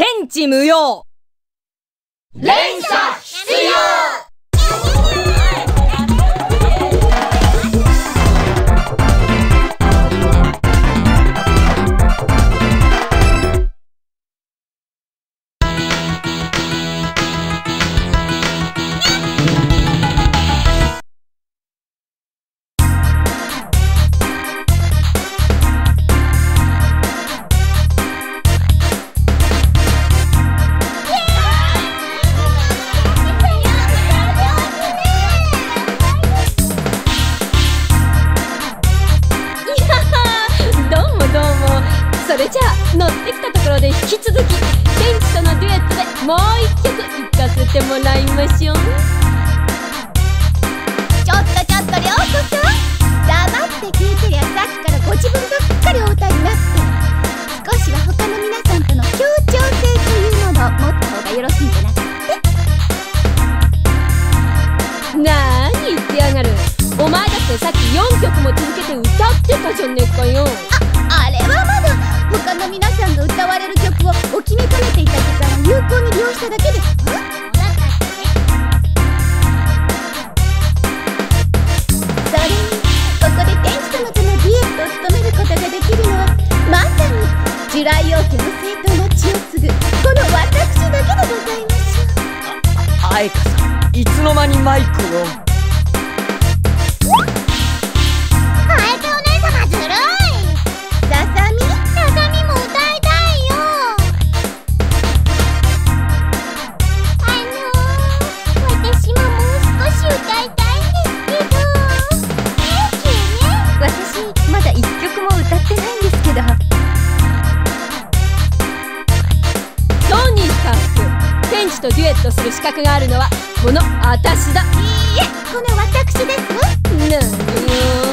天地無用。連鎖必要。き続き天地とのデュエットでもう一曲聴かせてもらいましょう。ちょっとちょっと涼子さん黙って聞いてりゃさっきからご自分ばっかりお歌いになって少しは他の皆さんとの協調性というものを持った方がよろしいんじゃなくて。なーに言ってやがる。お前だってさっき4曲も続けて歌ってたじゃねえかよ。ああれはまだ他の皆さんが歌われる曲をお決めかねていた時間を有効に利用しただけですそれにここで天使様とのデュエットを務めることができるのはまさにジュライ王家の正当な血を継ぐこの私だけでございましょうあ愛花さんいつの間にマイクを？とデュエットする資格があるのはこの私だ。いいえこの私ですわな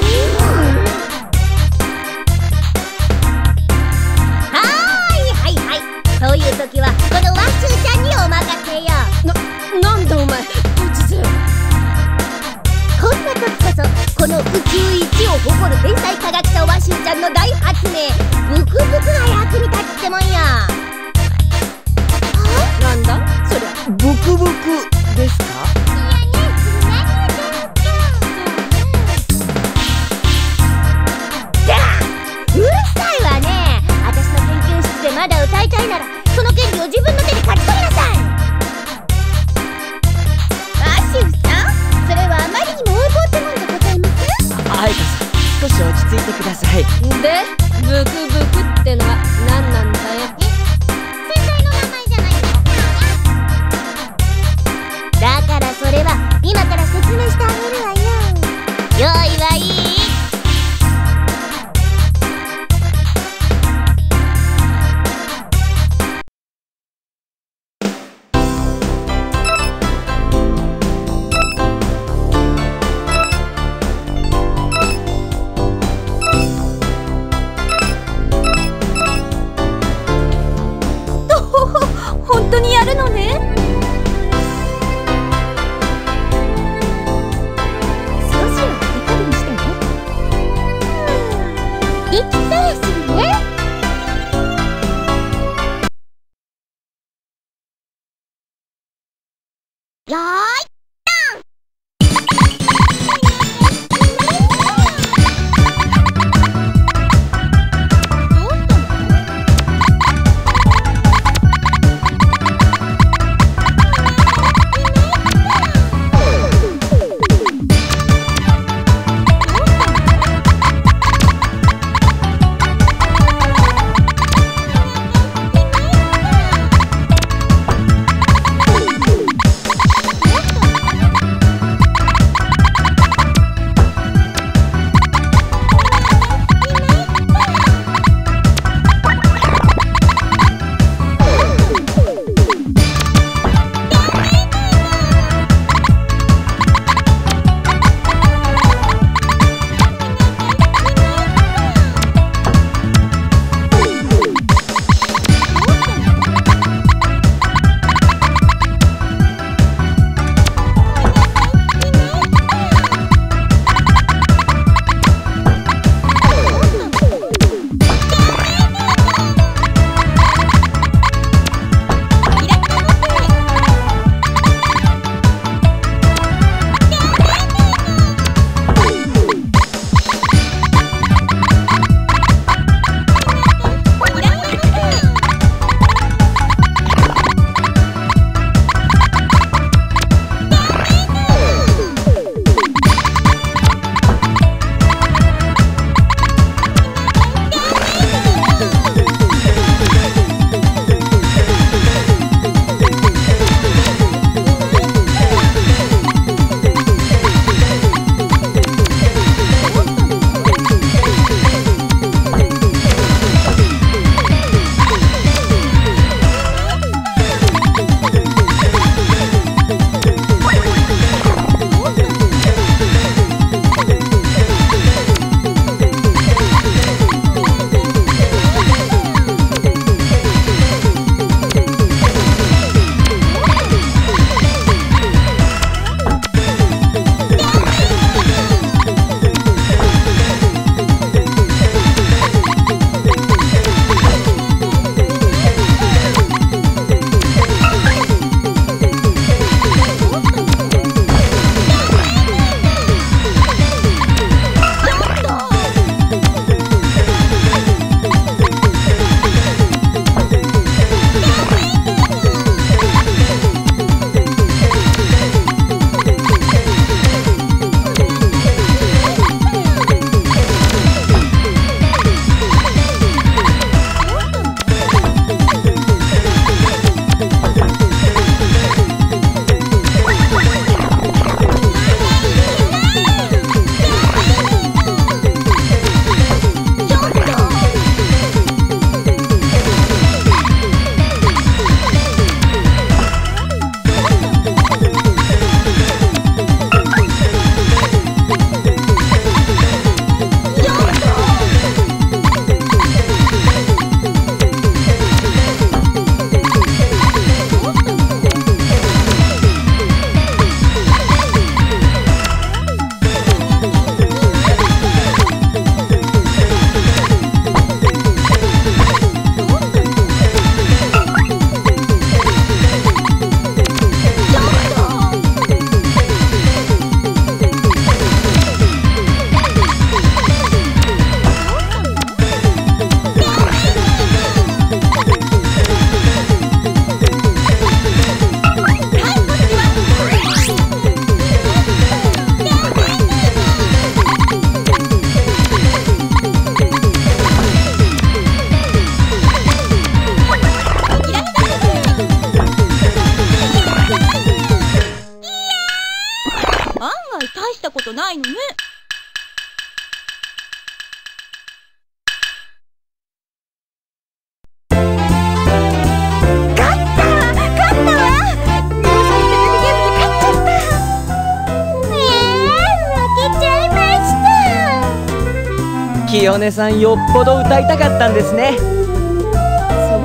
リオネさんよっぽど歌いたかったんですね。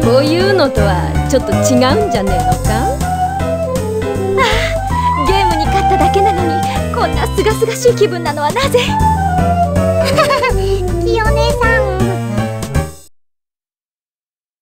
そういうのとはちょっと違うんじゃねえのか？ああゲームに勝っただけなのにこんなすがすがしい気分なのはなぜ？